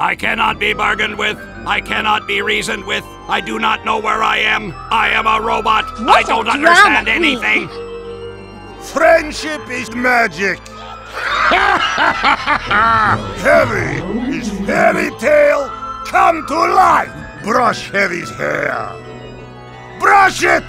I cannot be bargained with. I cannot be reasoned with. I do not know where I am. I am a robot. What I don't understand queen. anything. Friendship is magic. Heavy is fairy tale come to life. Brush Heavy's hair. Brush it!